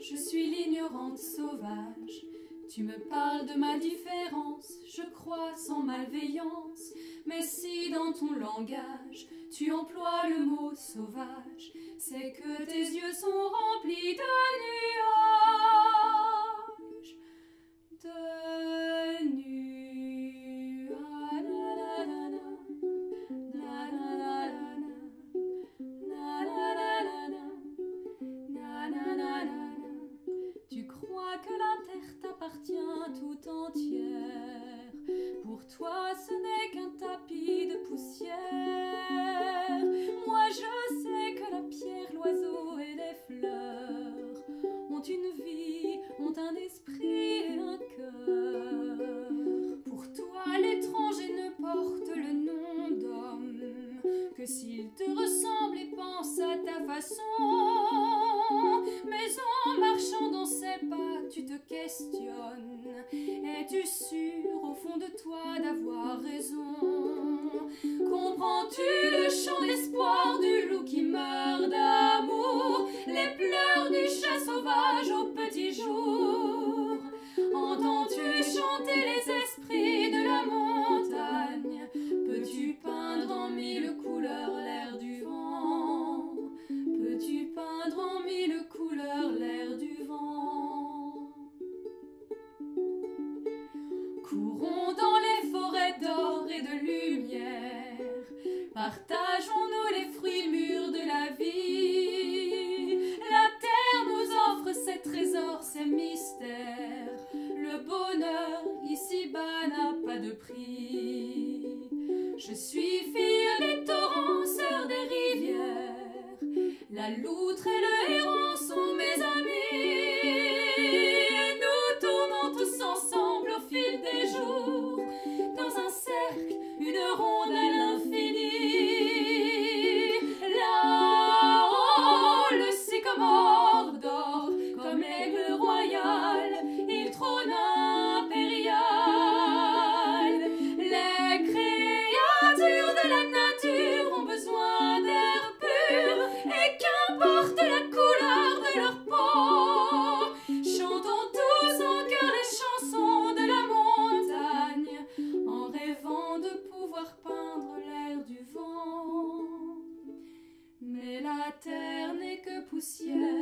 je suis l'ignorante sauvage. Tu me parles de ma différence, je crois sans malveillance. Mais si dans ton langage tu emploies le mot sauvage, c'est que tes yeux sont remplis de. Tout entière. Pour toi, ce n'est qu'un tapis de poussière. Moi, je sais que la pierre, l'oiseau et les fleurs ont une vie, ont un esprit et un cœur. Pour toi, l'étranger ne porte le nom d'homme que s'il te Es-tu sûr au fond de toi d'avoir raison? Comprends-tu le chant d'espoir du loup qui meurt d'amour? Les pleurs du chat sauvage au petit jour? Courons dans les forêts d'or et de lumière. Partageons-nous les fruits mûrs de la vie. La terre nous offre ses trésors, ses mystères. Le bonheur ici-bas n'a pas de prix. Je suis fille des torrents, sœur des rivières. La loutre et le héron poussière